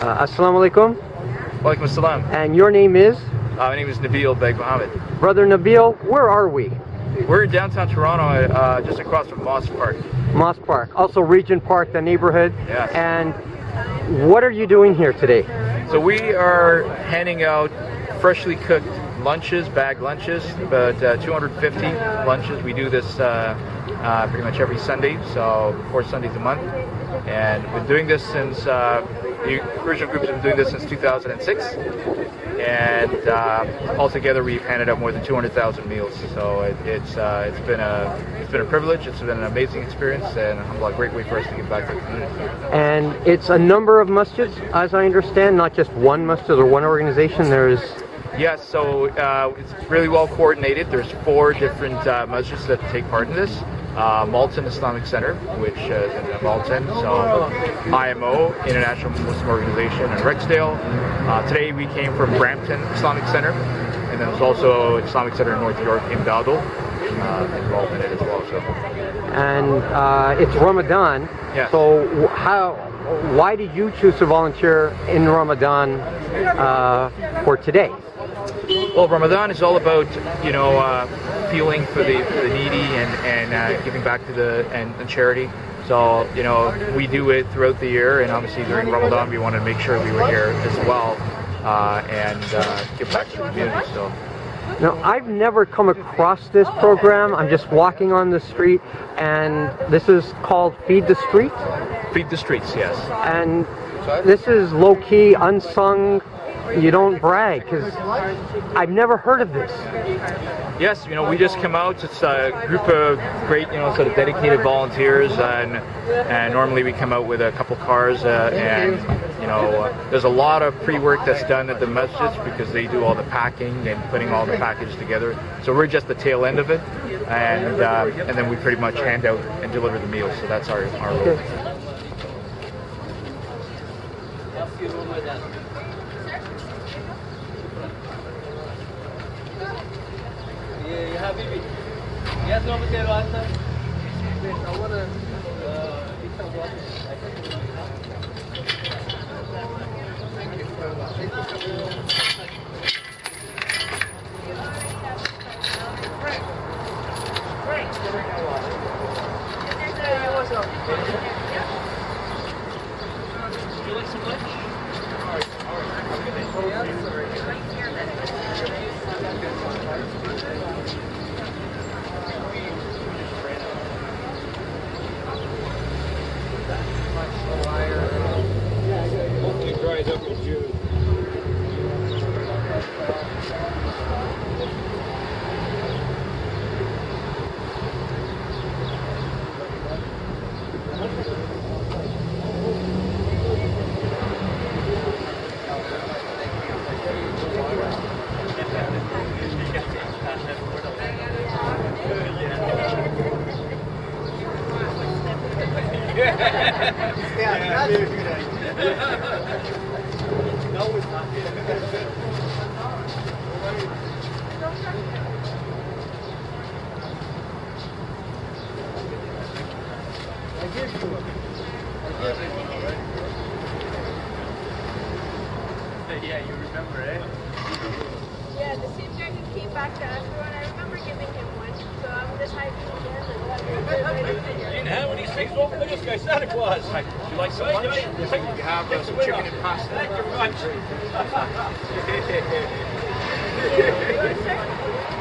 Uh, Assalamu alaikum. Walaikum assalam. And your name is? Uh, my name is Nabil Beg Muhammad. Brother Nabil, where are we? We're in downtown Toronto, uh, just across from Moss Park. Moss Park, also Regent Park, the neighborhood. Yes. And what are you doing here today? So we are handing out freshly cooked lunches, bag lunches, about uh, 250 lunches. We do this uh, uh, pretty much every Sunday, so four Sundays a month. And we've been doing this since, uh, the original group has been doing this since 2006. And uh, altogether, we've handed out more than 200,000 meals. So it, it's uh, it's been a it's been a privilege. It's been an amazing experience, and a great way for us to give back to the community. And it's a number of masjids, as I understand, not just one masjid or one organization. There's Yes, so uh, it's really well coordinated. There's four different uh, masjids that take part in this. Uh, Malton Islamic Center, which uh, is in Malton, so IMO, International Muslim Organization in Rexdale. Uh, today we came from Brampton Islamic Center, and then there's also Islamic Center in North York in uh, involved in it as well. So. And uh, it's Ramadan. Yes. So how? Why did you choose to volunteer in Ramadan uh, for today? Well, Ramadan is all about you know uh, feeling for the for the needy and and uh, giving back to the and, and, charity. So you know we do it throughout the year, and obviously during Ramadan we wanted to make sure we were here as well uh, and uh, give back to the community. So. Now, I've never come across this program. I'm just walking on the street, and this is called Feed the Street. Feed the Streets, yes. And this is low key, unsung you don't brag because I've never heard of this. Yes, you know, we just come out. It's a group of great, you know, sort of dedicated volunteers, and and normally we come out with a couple cars, uh, and you know, uh, there's a lot of pre-work that's done at the masjids because they do all the packing and putting all the package together. So we're just the tail end of it, and uh, and then we pretty much hand out and deliver the meals. So that's our our role. ये यहाँ पे भी gas number के बाद sir tower Thank you. Yes, sir. Yeah, yeah, yeah. No, it's not. I give you one. Yeah, you remember, eh? Yeah, the same who came back to everyone. I remember giving him one, so I'm just hiding again. You didn't have any things. Look at this guy, Santa Claus. Would you like some lunch? You have uh, some chicken and pasta. Very